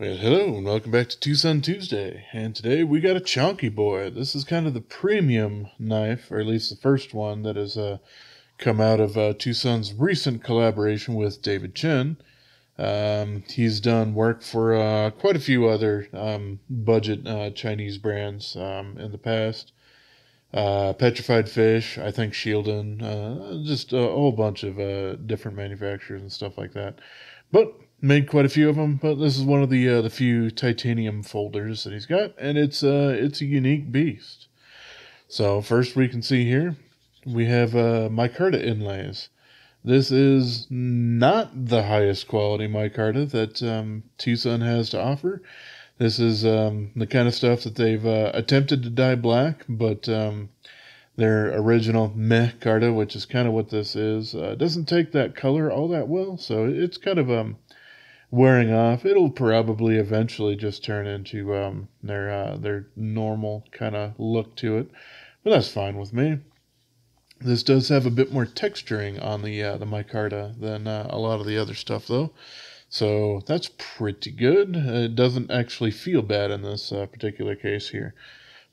Well, hello and welcome back to TwoSun Tuesday. And today we got a chonky boy. This is kind of the premium knife, or at least the first one that has uh, come out of uh, TwoSun's recent collaboration with David Chen. Um, he's done work for uh, quite a few other um, budget uh, Chinese brands um, in the past. Uh, Petrified Fish, I think Shieldon, uh, just a whole bunch of different manufacturers and stuff like that. But made quite a few of them, but this is one of the uh, the few titanium folders that he's got, and it's uh it's a unique beast. So first we can see here we have uh, micarta inlays. This is not the highest quality micarta that um, TwoSun has to offer. This is um, the kind of stuff that they've uh, attempted to dye black, but um, their original micarta, which is kind of what this is, uh, doesn't take that color all that well. So it's kind of um wearing off. It'll probably eventually just turn into um, their uh, their normal kind of look to it, but that's fine with me. This does have a bit more texturing on the uh, the micarta than uh, a lot of the other stuff, though, so that's pretty good. It doesn't actually feel bad in this uh, particular case here.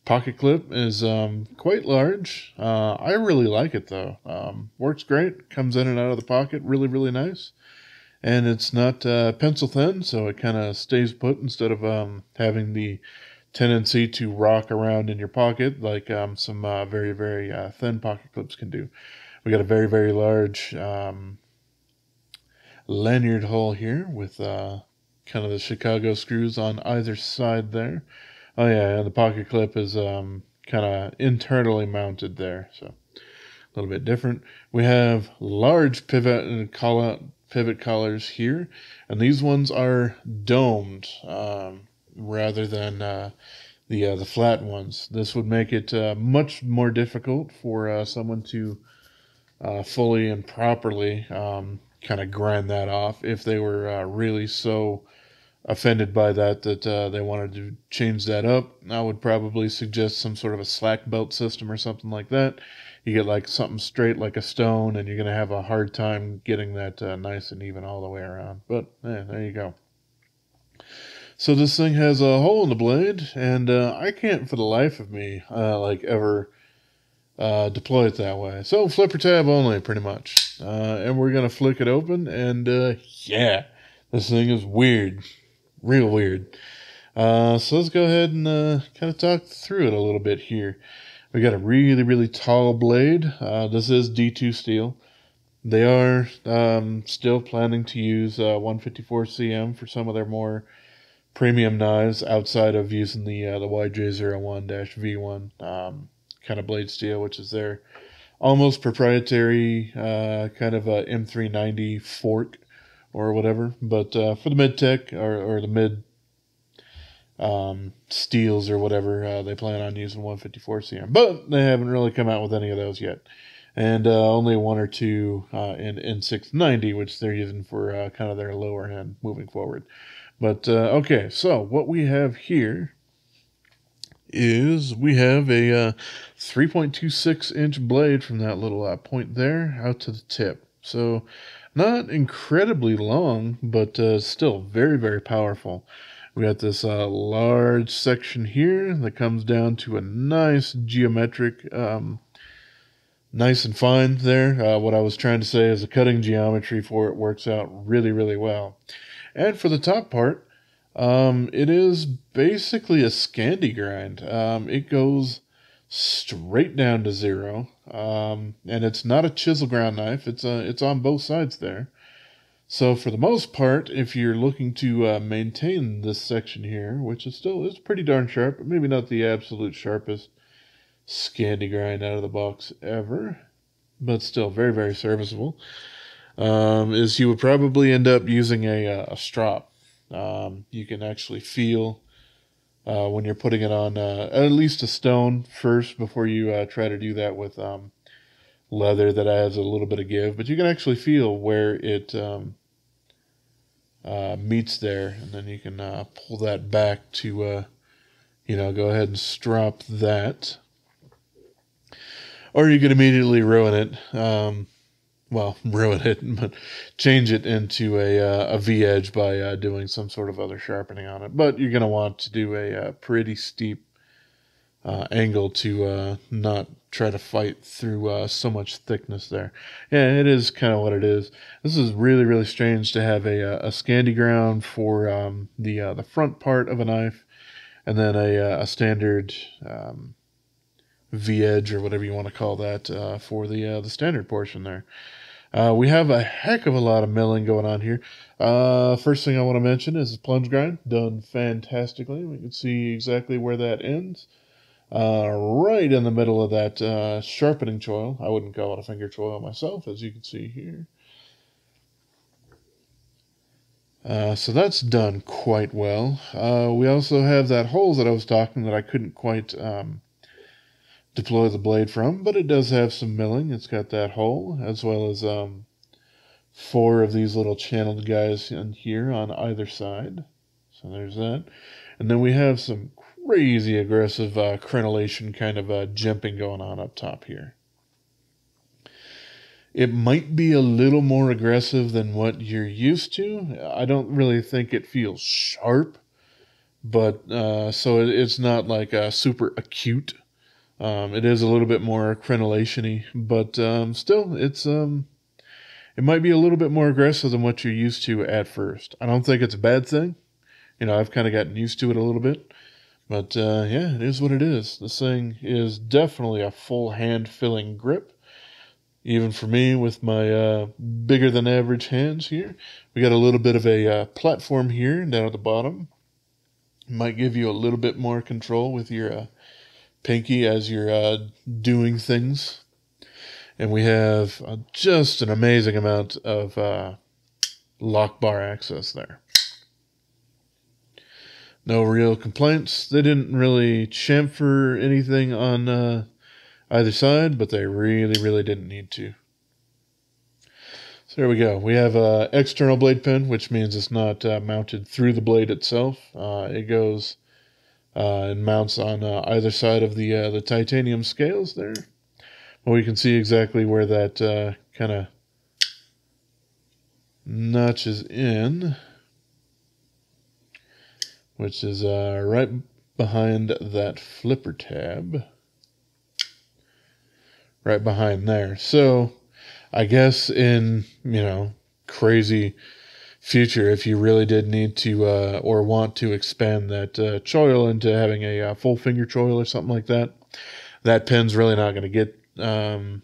Pocket clip is um, quite large. Uh, I really like it though. Um, works great. Comes in and out of the pocket really, really nice and it's not uh, pencil thin, so it kind of stays put instead of um, having the tendency to rock around in your pocket like um, some uh, very, very uh, thin pocket clips can do. We got a very, very large um, lanyard hole here with uh, kind of the Chicago screws on either side there. Oh yeah, and the pocket clip is um, kind of internally mounted there, so a little bit different. We have large pivot and call out pivot collars here, and these ones are domed um, rather than uh, the uh, the flat ones. This would make it uh, much more difficult for uh, someone to uh, fully and properly um, kind of grind that off if they were uh, really so offended by that that they wanted to change that up. I would probably suggest some sort of a slack belt system or something like that you get like something straight like a stone, and you're gonna have a hard time getting that uh, nice and even all the way around. But there you go. So this thing has a hole in the blade, and uh, I can't for the life of me uh, like ever uh, deploy it that way. So flipper tab only, pretty much. Uh, and we're gonna flick it open, and uh, yeah, this thing is weird, real weird. so let's go ahead and kind of talk through it a little bit here. We got a really, really tall blade. Uh, this is D2 steel. They are um, still planning to use uh, 154CM for some of their more premium knives outside of using the uh, the YJ01-V1 um, kind of blade steel, which is their almost proprietary uh, kind of a M390 fork or whatever. But uh, for the mid tech or, or the mid um, steels or whatever uh, they plan on using 154CM, but they haven't really come out with any of those yet, and uh, only one or two uh, in in 690, which they're using for uh, kind of their lower end moving forward. But uh, okay, so what we have here is we have a uh, 3.26 inch blade from that little point there out to the tip. So not incredibly long, but still very very powerful. We got this uh, large section here that comes down to a nice geometric, um, nice and fine there. Uh, what I was trying to say is the cutting geometry for it works out really, really well. And for the top part, um, it is basically a Scandi grind. Um, it goes straight down to zero. Um, and it's not a chisel ground knife. It's, uh, it's on both sides there. So for the most part, if you're looking to uh, maintain this section here, which is still is pretty darn sharp, but maybe not the absolute sharpest Scandi grind out of the box ever, but still very very serviceable, um, is you would probably end up using a, uh, a strop. Um, you can actually feel uh, when you're putting it on uh, at least a stone first before you uh, try to do that with um, leather that has a little bit of give, but you can actually feel where it um, uh, meets there, and then you can uh, pull that back to, uh, you know, go ahead and strop that. Or you can immediately ruin it. Um, well, ruin it, but change it into a, uh, a V edge by uh, doing some sort of other sharpening on it. But you're going to want to do a, a uh, pretty steep uh, angle to uh, not try to fight through uh, so much thickness there. Yeah, it is kind of what it is. This is really, really strange to have a, a Scandi ground for um, the the front part of a knife, and then a, a standard um, V edge or whatever you want to call that for the the standard portion there. Uh, we have a heck of a lot of milling going on here. Uh, first thing I want to mention is the plunge grind, done fantastically. We can see exactly where that ends. Uh, right in the middle of that uh, sharpening choil. I wouldn't call it a finger choil myself, as you can see here. Uh, so that's done quite well. Uh, we also have that hole that I was talking that I couldn't quite um, deploy the blade from, but it does have some milling. It's got that hole, as well as um, four of these little channeled guys in here on either side. So there's that. And then we have some crazy aggressive uh, crenellation kind of uh, jimping going on up top here. It might be a little more aggressive than what you're used to. I don't really think it feels sharp, but uh, so it, it's not like a super acute um, it is a little bit more crenellation but um, still, it's um, it might be a little bit more aggressive than what you're used to at first. I don't think it's a bad thing. You know, I've kind of gotten used to it a little bit. But uh, yeah, it is what it is. This thing is definitely a full hand filling grip. Even for me, with my uh, bigger than average hands here, we got a little bit of a uh, platform here down at the bottom. Might give you a little bit more control with your uh, pinky as you're uh, doing things. And we have uh, just an amazing amount of lock bar access there. No real complaints. They didn't really chamfer anything on uh, either side, but they really, really didn't need to. So there we go. We have an external blade pin, which means it's not uh, mounted through the blade itself. Uh, it goes uh, and mounts on uh, either side of the uh, the titanium scales there. Well, we can see exactly where that kind of notches in, which is uh, right behind that flipper tab. Right behind there. So, I guess in, you know, crazy future if you really did need to uh, or want to expand that uh, choil into having a uh, full finger choil or something like that. That pin's really not going to get um,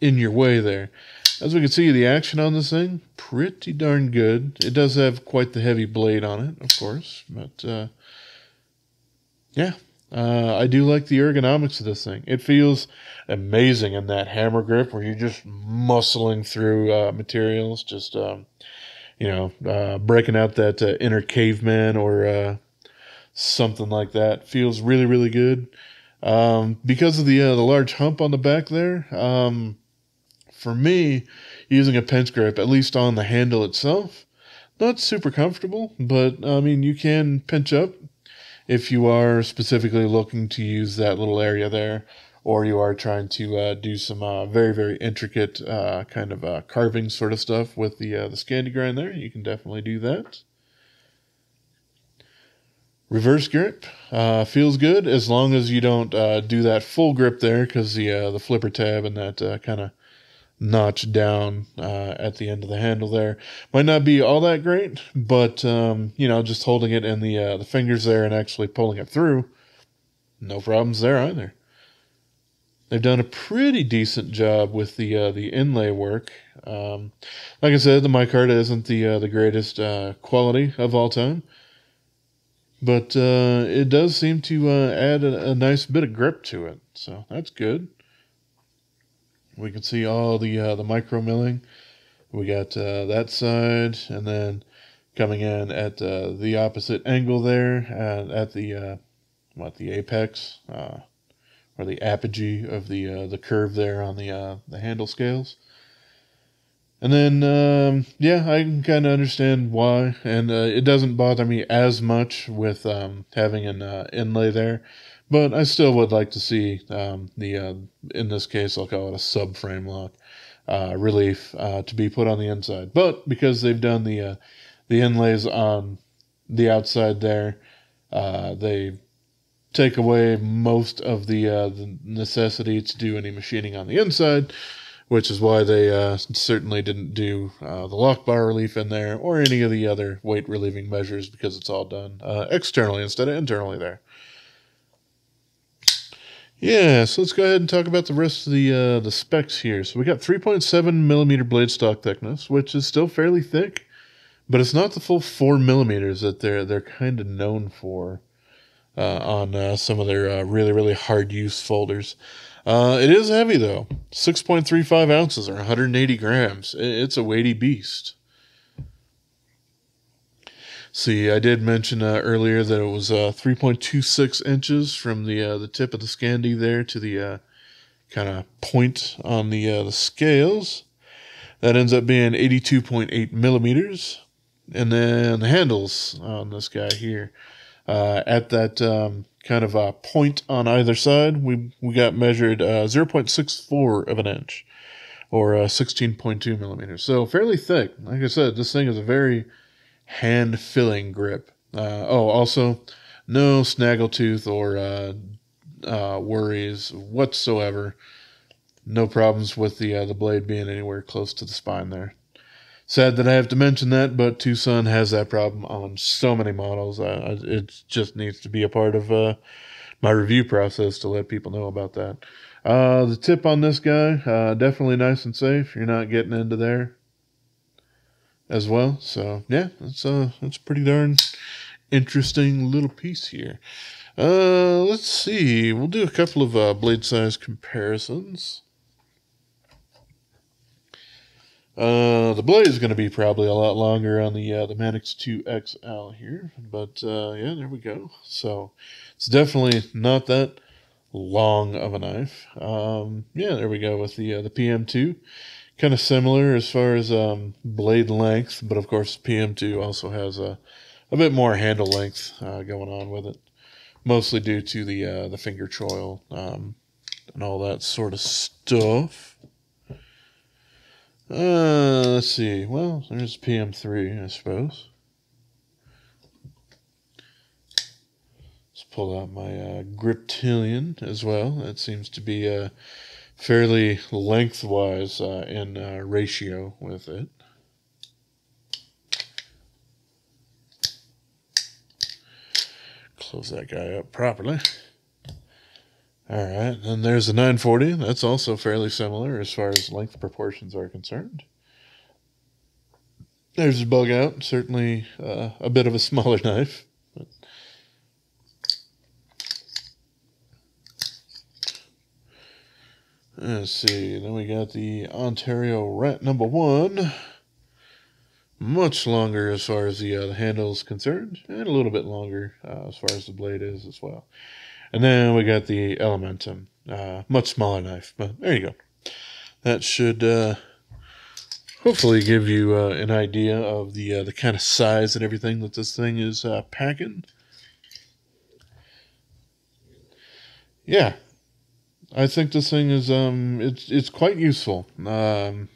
in your way there. As we can see, the action on this thing, pretty darn good. It does have quite the heavy blade on it, of course, but uh, yeah, uh, I do like the ergonomics of this thing. It feels amazing in that hammer grip where you're just muscling through uh, materials, just um, you know, uh, breaking out that uh, inner caveman or uh, something like that. Feels really, really good. Um, because of the uh, the large hump on the back there, um, for me, using a pinch grip, at least on the handle itself, not super comfortable, but I mean, you can pinch up if you are specifically looking to use that little area there or you are trying to uh, do some uh, very very intricate uh, kind of uh, carving sort of stuff with the uh, the Scandi grind there, you can definitely do that. Reverse grip uh, feels good as long as you don't do that full grip there because the the flipper tab and that kind of notch down at the end of the handle there might not be all that great, but um, you know just holding it in the the fingers there and actually pulling it through, no problems there either. They've done a pretty decent job with the uh, the inlay work. Um, like I said, the micarta isn't the uh, the greatest uh, quality of all time, but uh, it does seem to uh, add a, a, nice bit of grip to it. So that's good. We can see all the uh, the micro milling. We got that side, and then coming in at the opposite angle there, and at the what the apex or the apogee of the uh, the curve there on the uh, the handle scales. And then, um, yeah, I can kind of understand why, and uh, it doesn't bother me as much with um, having an uh, inlay there, but I still would like to see um, the, uh, in this case, I'll call it a subframe lock. uh, relief uh, to be put on the inside. But because they've done the uh, the inlays on the outside there, uh, they take away most of the uh, the necessity to do any machining on the inside, which is why they uh, certainly didn't do the lock bar relief in there or any of the other weight relieving measures because it's all done externally instead of internally there. Yeah, so let's go ahead and talk about the rest of the uh, the specs here. So we got 3.7 millimeter blade stock thickness, which is still fairly thick, but it's not the full four millimeters that they're they're kind of known for uh, on uh, some of their uh, really really hard use folders. Uh, it is heavy though, 6.35 ounces or 180 grams. It's a weighty beast. See, I did mention uh, earlier that it was uh, 3.26 inches from the uh, the tip of the Scandi there to the uh, kind of point on the uh, the scales. That ends up being 82.8 millimeters, and then the handles on this guy here uh, at that um, kind of a point on either side, we we got measured 0.64 of an inch, or 16.2 millimeters. So fairly thick. Like I said, this thing is a very hand filling grip. Uh, oh, also, no snaggletooth or uh, uh, worries whatsoever. No problems with the uh, the blade being anywhere close to the spine there. Sad that I have to mention that, but TwoSun has that problem on so many models. It just needs to be a part of uh, my review process to let people know about that. Uh, the tip on this guy, uh, definitely nice and safe. You're not getting into there as well. So yeah, it's uh it's pretty darn interesting little piece here. Uh, let's see. We'll do a couple of uh, blade size comparisons. Uh, the blade is going to be probably a lot longer on the uh, the Manix 2 XL here, but uh, yeah, there we go. So it's definitely not that long of a knife. Um, yeah, there we go with the uh, the PM2 kind of similar as far as um, blade length, but of course PM2 also has a, a bit more handle length uh, going on with it, mostly due to the uh, the finger choil um, and all that sort of stuff. Uh, let's see. Well, there's PM3, I suppose. Let's pull out my uh, Griptilian as well. That seems to be a uh, fairly lengthwise uh, in uh, ratio with it. Close that guy up properly. All right, and there's the 940. That's also fairly similar as far as length proportions are concerned. There's a Bugout, certainly uh, a bit of a smaller knife. Let's see. Then we got the Ontario Rat number one. Much longer as far as the, uh, handle is concerned, and a little bit longer uh, as far as the blade is as well. And then we got the Elementum. Uh, much smaller knife, but there you go. That should uh, hopefully give you uh, an idea of the uh, the kind of size and everything that this thing is packing. Yeah, I think this thing is um it's it's quite useful. Um,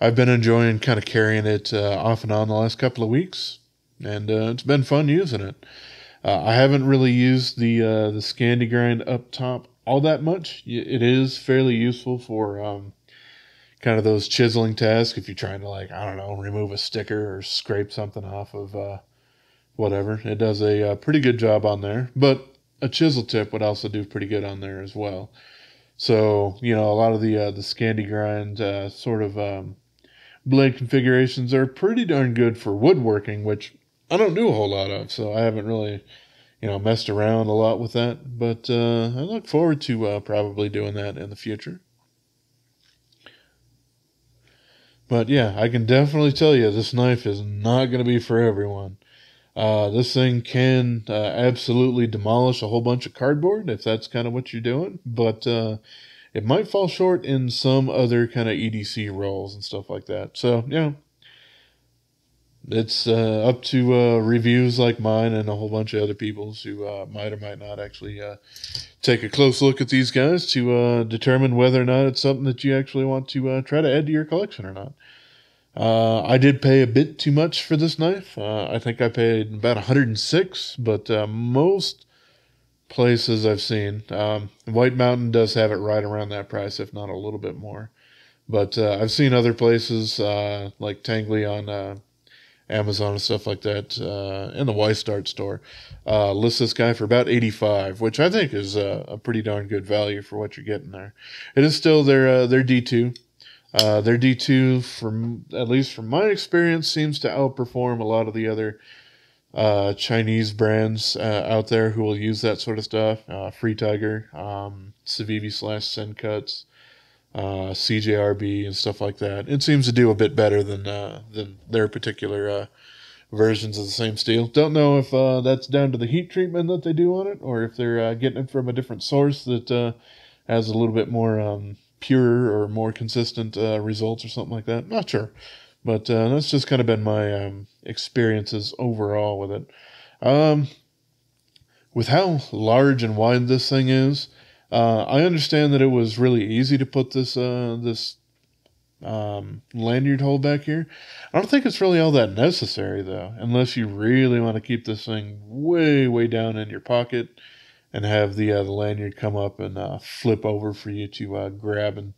I've been enjoying kind of carrying it uh, off and on the last couple of weeks, and uh, it's been fun using it. Uh, I haven't really used the uh, the Scandi grind up top all that much. It is fairly useful for um, kind of those chiseling tasks if you're trying to like I don't know remove a sticker or scrape something off of uh, whatever. It does a, a uh, pretty good job on there, but a chisel tip would also do pretty good on there as well. So you know, a lot of the uh, the Scandi grind uh, sort of um, blade configurations are pretty darn good for woodworking, which I don't do a whole lot of, so I haven't really you know messed around a lot with that. But uh, I look forward to uh, probably doing that in the future. But yeah, I can definitely tell you this knife is not going to be for everyone. Uh, this thing can uh, absolutely demolish a whole bunch of cardboard if that's kind of what you're doing, but uh, it might fall short in some other kind of EDC roles and stuff like that. So, yeah, it's uh, up to uh, reviews like mine and a whole bunch of other people's who might or might not actually take a close look at these guys to determine whether or not it's something that you actually want to try to add to your collection or not. I did pay a bit too much for this knife. I think I paid about 106, but most places I've seen, um, White Mountain does have it right around that price, if not a little bit more. But I've seen other places like Tangley on Amazon and stuff like that, uh, in the WiStart store, uh, lists this guy for about 85, which I think is a, pretty darn good value for what you're getting there. It is still their uh, their D2. Uh, their D2, from at least from my experience, seems to outperform a lot of the other uh, Chinese brands uh, out there who will use that sort of stuff. Uh, Free Tiger, um, Civivi slash Sencuts uh, CJRB and stuff like that. It seems to do a bit better than uh, than their particular uh, versions of the same steel. Don't know if that's down to the heat treatment that they do on it, or if they're getting it from a different source that has a little bit more um, pure or more consistent results or something like that. Not sure, but that's just kind of been my um, experiences overall with it. Um, with how large and wide this thing is, uh, I understand that it was really easy to put this uh, this um, lanyard hole back here. I don't think it's really all that necessary though, unless you really want to keep this thing way way down in your pocket and have the uh, the lanyard come up and uh, flip over for you to uh, grab and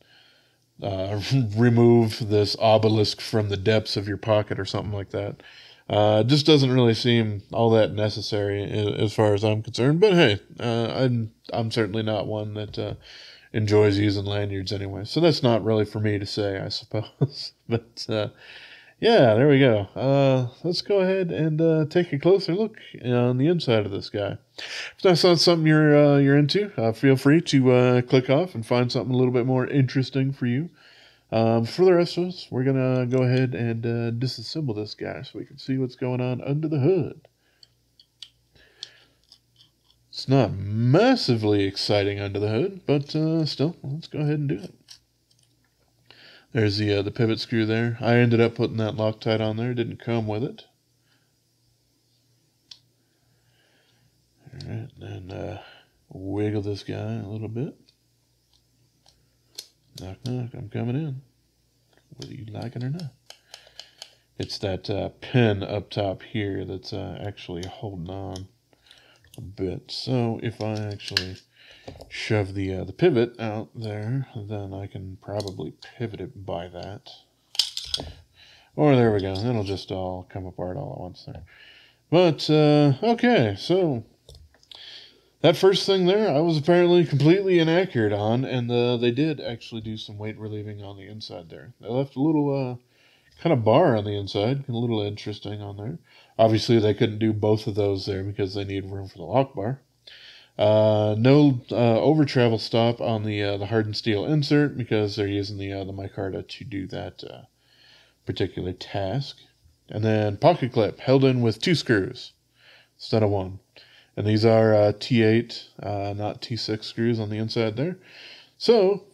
uh, remove this obelisk from the depths of your pocket or something like that. Uh, it just doesn't really seem all that necessary as far as I'm concerned. But hey, uh, I'm I'm certainly not one that enjoys using lanyards anyway, so that's not really for me to say, I suppose. but yeah, there we go. Uh, let's go ahead and uh, take a closer look on the inside of this guy. If that's not something you're you're into, feel free to click off and find something a little bit more interesting for you. Um, for the rest of us, we're going to go ahead and uh, disassemble this guy so we can see what's going on under the hood. It's not massively exciting under the hood, but uh, still, let's go ahead and do it. There's the uh, the pivot screw there. I ended up putting that Loctite on there. It didn't come with it. All right, then uh, wiggle this guy a little bit. Knock, knock, I'm coming in. Whether you like it or not. It's that uh, pin up top here that's uh, actually holding on a bit. So if I actually shove the uh, the pivot out there, then I can probably pivot it by that. Or there we go. It'll just all come apart all at once there. But, uh, okay, so that first thing there, I was apparently completely inaccurate on, and uh, they did actually do some weight relieving on the inside there. They left a little uh, kind of bar on the inside, a little interesting on there. Obviously, they couldn't do both of those there because they need room for the lock bar. Uh, no uh, over travel stop on the uh, the hardened steel insert because they're using the uh, the micarta to do that uh, particular task. And then pocket clip held in with two screws instead of one. And these are uh, T8, uh, not T6 screws on the inside there. So,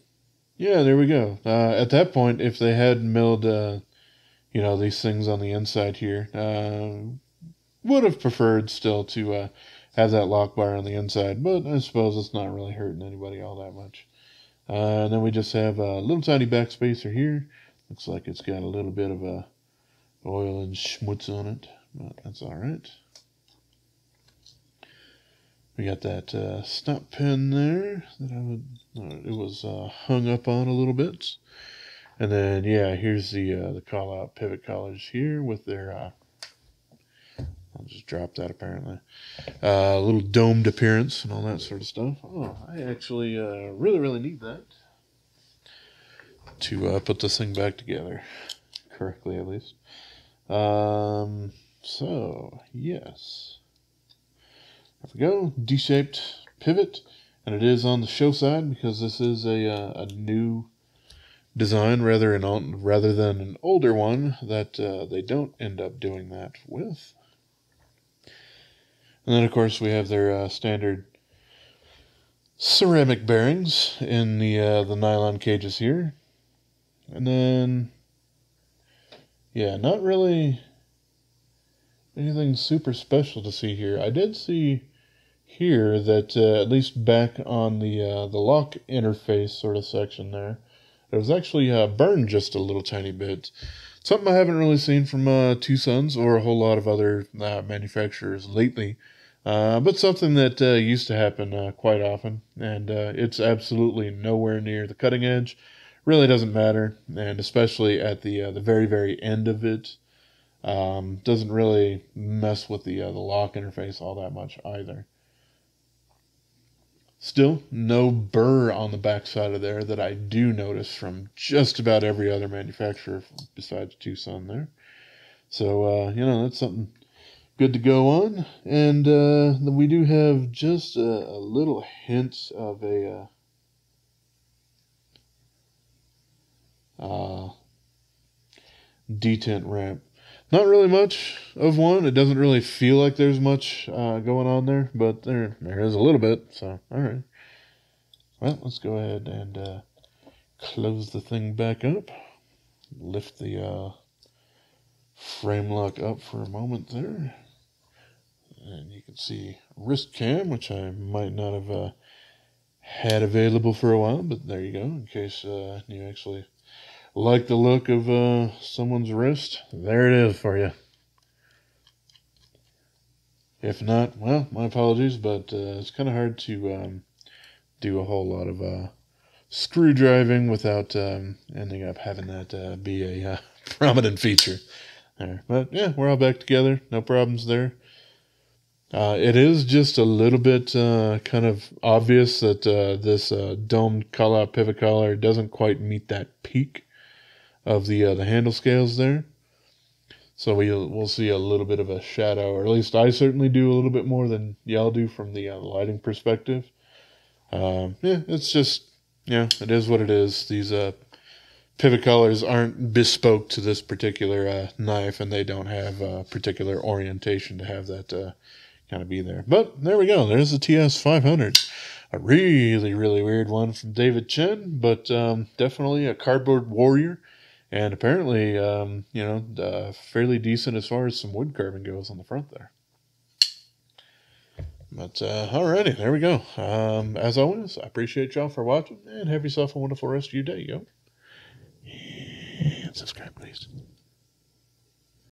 yeah, there we go. Uh, at that point, if they had milled, uh, you know, these things on the inside here, uh, would have preferred still to uh, have that lock bar on the inside. But I suppose it's not really hurting anybody all that much. and then we just have a little tiny back spacer here. Looks like it's got a little bit of a oil and schmutz on it, but that's all right. We got that uh, stop pin there that I would, uh, it was uh, hung up on a little bit. And then, yeah, here's the uh, the call out pivot collars here with their, uh, I'll just drop that apparently, uh, little domed appearance and all that sort of stuff. Oh, I actually really, really need that to put this thing back together correctly at least. Um, so, yes. There we go, D-shaped pivot, and it is on the show side because this is a, uh, a new design rather an rather than an older one that uh, they don't end up doing that with. And then of course we have their uh, standard ceramic bearings in the uh, the nylon cages here, and then yeah, not really anything super special to see here. I did see here that uh, at least back on the uh, the lock interface sort of section there, it was actually uh, burned just a little tiny bit. Something I haven't really seen from uh, TwoSun's or a whole lot of other uh, manufacturers lately. Uh, but something that uh, used to happen uh, quite often, and it's absolutely nowhere near the cutting edge. Really doesn't matter, and especially at the the very very end of it, um, doesn't really mess with the the lock interface all that much either. Still, no burr on the backside of there that I do notice from just about every other manufacturer besides TwoSun there. So you know that's something good to go on. And uh, we do have just a, a little hint of a uh, uh, detent ramp. Not really much of one. It doesn't really feel like there's much uh, going on there, but there there is a little bit. So all right. Well, let's go ahead and uh, close the thing back up. Lift the uh, frame lock up for a moment there and you can see wrist cam, which I might not have uh, had available for a while, but there you go, in case uh, you actually like the look of uh, someone's wrist. There it is for you. If not, well, my apologies, but uh, it's kind of hard to um, do a whole lot of uh, screw driving without um, ending up having that uh, be a prominent feature there. But yeah, we're all back together. No problems there. Uh, it is just a little bit uh, kind of obvious that uh, this uh, domed call-out pivot collar doesn't quite meet that peak of the uh, the handle scales there. So we we'll see a little bit of a shadow, or at least I certainly do a little bit more than y'all do from the uh, lighting perspective. Um, yeah, it's just yeah, it is what it is. These pivot colors aren't bespoke to this particular knife, and they don't have a particular orientation to have that kind of be there. But there we go. There's the TS 500. A really, really weird one from David Chen, but um, definitely a cardboard warrior. And apparently, um, you know, uh, fairly decent as far as some wood carving goes on the front there. But uh, alrighty, there we go. Um, as always, I appreciate y'all for watching and have yourself a wonderful rest of your day, yo. And subscribe, please.